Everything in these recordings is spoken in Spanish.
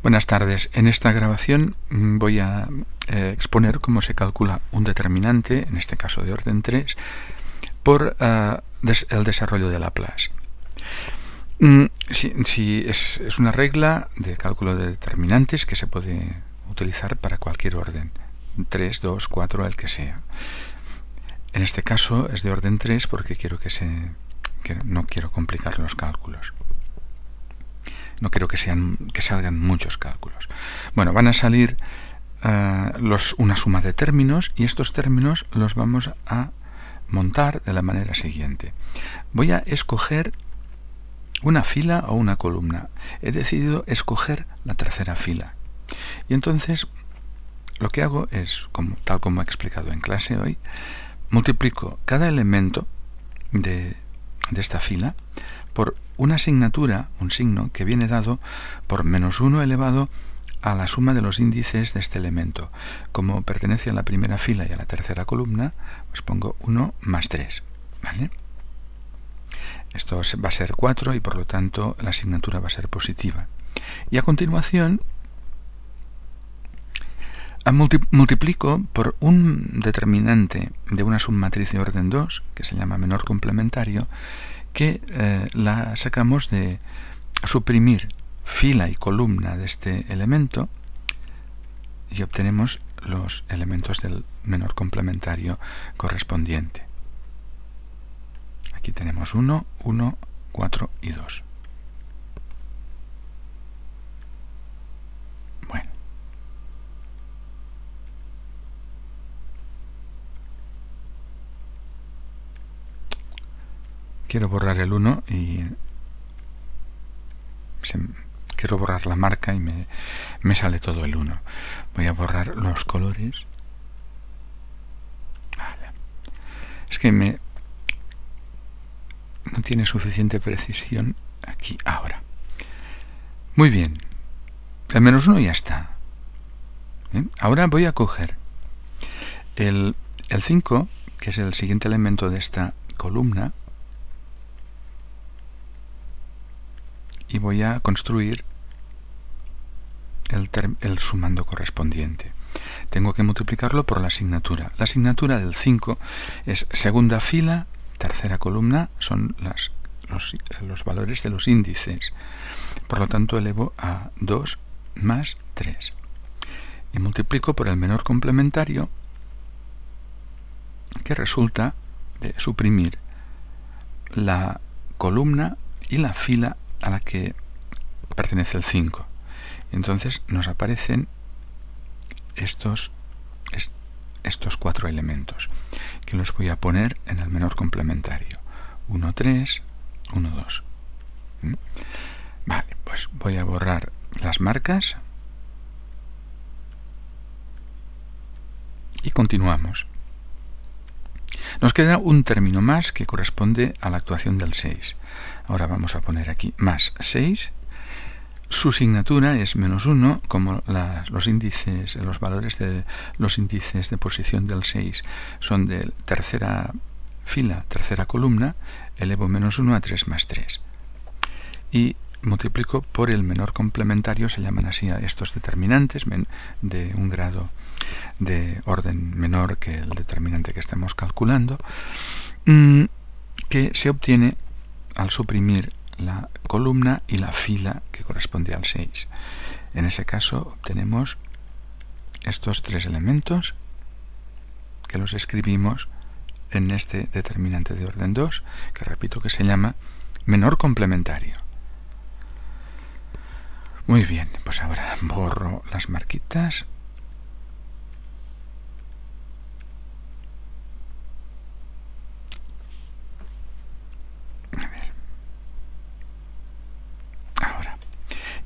Buenas tardes. En esta grabación mm, voy a eh, exponer cómo se calcula un determinante, en este caso de orden 3, por eh, el desarrollo de Laplace. Mm, si, es, es, una regla de cálculo de determinantes que se puede utilizar para cualquier orden, 3, 2, 4, el que sea. En este caso es de orden 3 porque quiero que se que no quiero complicar los cálculos. No quiero que, sean, que salgan muchos cálculos. Bueno, van a salir eh, los, una suma de términos y estos términos los vamos a montar de la manera siguiente. Voy a escoger una fila o una columna. He decidido escoger la tercera fila. Y entonces lo que hago es, como, tal como he explicado en clase hoy, multiplico cada elemento de, de esta fila por una asignatura, un signo, que viene dado por menos 1 elevado a la suma de los índices de este elemento. Como pertenece a la primera fila y a la tercera columna, pues pongo 1 más 3. ¿vale? Esto va a ser 4 y por lo tanto la asignatura va a ser positiva. Y a continuación multiplico por un determinante de una submatriz de orden 2, que se llama menor complementario, que eh, la sacamos de suprimir fila y columna de este elemento y obtenemos los elementos del menor complementario correspondiente. Aquí tenemos 1, 1, 4 y 2. Quiero borrar el 1 y quiero borrar la marca y me, me sale todo el 1. Voy a borrar los colores. Es que me no tiene suficiente precisión aquí, ahora. Muy bien. El menos 1 ya está. Ahora voy a coger el, el 5, que es el siguiente elemento de esta columna, y voy a construir el, sumando correspondiente. Tengo que multiplicarlo por la asignatura. La asignatura del 5 es segunda fila, tercera columna, son los, los valores de los índices. Por lo tanto, elevo a 2 más 3. Y multiplico por el menor complementario, que resulta de suprimir la columna y la fila a la que pertenece el 5. Entonces nos aparecen estos, estos cuatro elementos, que los voy a poner en el menor complementario. 1, 3, 1, 2. Vale, pues voy a borrar las marcas y continuamos. Nos queda un término más que corresponde a la actuación del 6. Ahora vamos a poner aquí más 6. Su signatura es menos 1, como los índices, los valores de los índices de posición del 6 son de tercera fila, tercera columna, elevo menos 1 a 3 más 3. Y multiplico por el menor complementario, se llaman así a estos determinantes de un grado de orden menor que el determinante que estamos calculando, mm, que se obtiene al suprimir la columna y la fila que corresponde al 6. En ese caso obtenemos estos tres elementos que los escribimos en este determinante de orden 2, que repito que se llama menor complementario. Muy bien, pues ahora borro las marquitas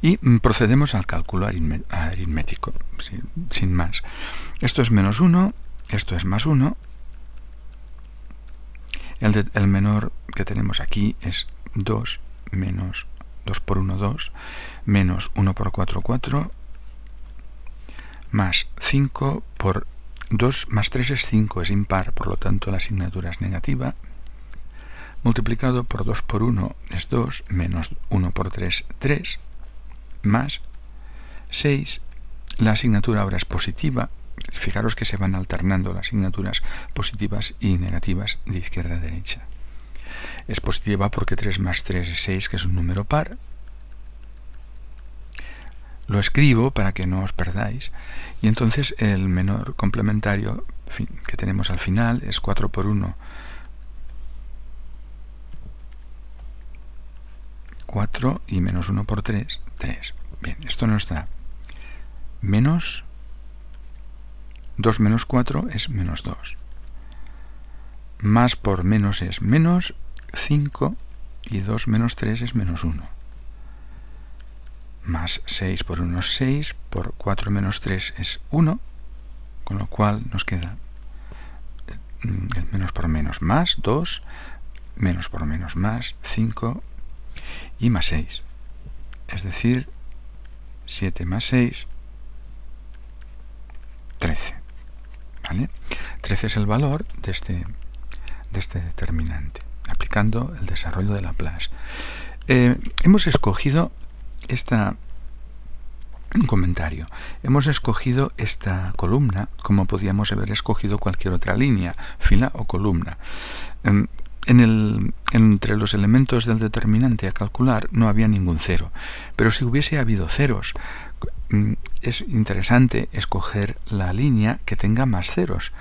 Y procedemos al cálculo aritmético, sin, más. Esto es menos 1, esto es más 1. El, el, menor que tenemos aquí es 2 menos 2 por 1, 2, menos 1 por 4, 4, más 5 por 2 más 3 es 5, es impar, por lo tanto la asignatura es negativa, multiplicado por 2 por 1 es 2, menos 1 por 3, 3, más 6, la asignatura ahora es positiva. Fijaros que se van alternando las asignaturas positivas y negativas de izquierda a derecha. Es positiva porque 3 más 3 es 6, que es un número par. Lo escribo para que no os perdáis. Y entonces el menor complementario que tenemos al final es 4 por 1. 4 y menos 1 por 3, 3. Bien, esto nos da menos 2 menos 4 es menos 2. Más por menos es menos 5 y 2 menos 3 es menos 1. Más 6 por 1 es 6, por 4 menos 3 es 1, con lo cual nos queda mm, el menos por menos más 2, menos por menos más 5 y más 6. Es decir, 7 más 6, 13. ¿Vale? 13 es el valor de este, de este determinante, aplicando el desarrollo de Laplace. Eh, hemos escogido esta comentario. Hemos escogido esta columna como podíamos haber escogido cualquier otra línea, fila o columna. En el, entre los elementos del determinante a calcular no había ningún cero, pero si hubiese habido ceros, mm, es interesante escoger la línea que tenga más ceros,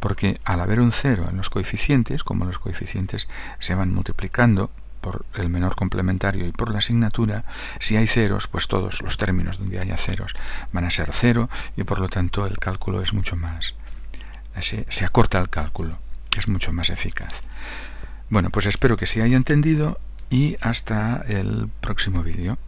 porque al haber un cero en los coeficientes, como los coeficientes se van multiplicando por el menor complementario y por la asignatura, si hay ceros, pues todos los términos donde haya ceros van a ser cero y por lo tanto el cálculo es mucho más, se, se acorta el cálculo, es mucho más eficaz. Bueno, pues espero que se haya entendido y hasta el próximo vídeo.